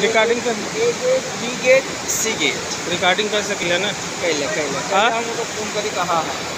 Recording कर A gate B gate C gate recording कर सकिला ना? कैले कैले हाँ? हम लोग फ़ोन करी कहा है?